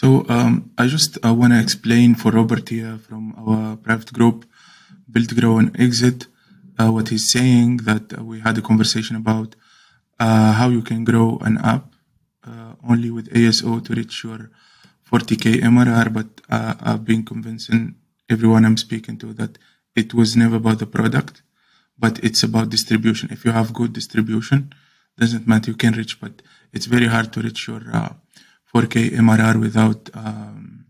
So um, I just uh, want to explain for Robert here from our private group, Build, Grow, and Exit, uh, what he's saying. That uh, we had a conversation about uh, how you can grow an app uh, only with ASO to reach your 40k MRR. But uh, I've been convincing everyone I'm speaking to that it was never about the product, but it's about distribution. If you have good distribution, doesn't matter you can reach, but it's very hard to reach your 4K MRR without um,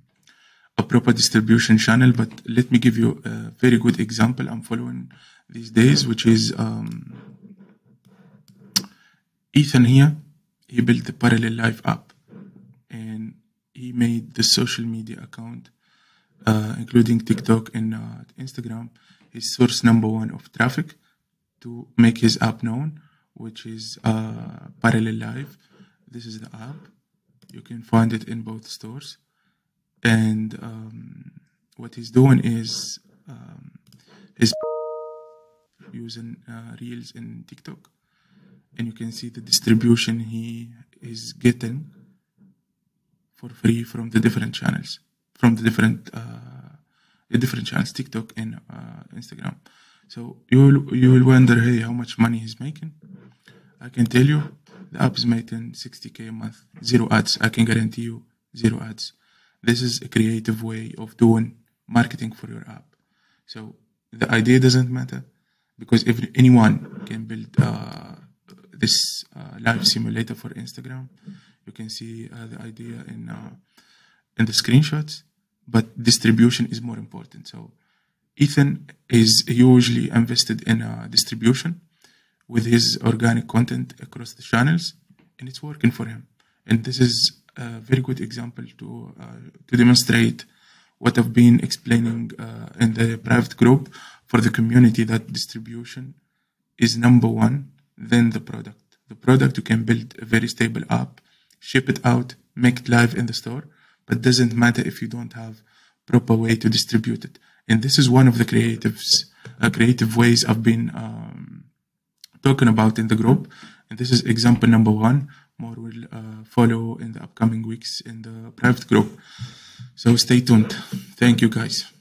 a proper distribution channel. But let me give you a very good example I'm following these days, which is um, Ethan here. He built the Parallel Live app and he made the social media account, uh, including TikTok and uh, Instagram, his source number one of traffic to make his app known, which is uh, Parallel Live. This is the app you can find it in both stores. And um, what he's doing is um, he's using uh, Reels in TikTok. And you can see the distribution he is getting for free from the different channels, from the different uh, the different channels, TikTok and uh, Instagram. So you will you will wonder, hey, how much money he's making? I can tell you the app is making 60k a month, zero ads. I can guarantee you zero ads. This is a creative way of doing marketing for your app. So the idea doesn't matter because if anyone can build uh, this uh, live simulator for Instagram, you can see uh, the idea in uh, in the screenshots. But distribution is more important. So Ethan is hugely invested in uh, distribution with his organic content across the channels, and it's working for him. And this is a very good example to uh, to demonstrate what I've been explaining uh, in the private group for the community that distribution is number one, then the product. The product you can build a very stable app, ship it out, make it live in the store, but doesn't matter if you don't have proper way to distribute it. And this is one of the creatives, uh, creative ways I've been um, talking about in the group. And this is example number one. More will uh, follow in the upcoming weeks in the private group. So stay tuned. Thank you, guys.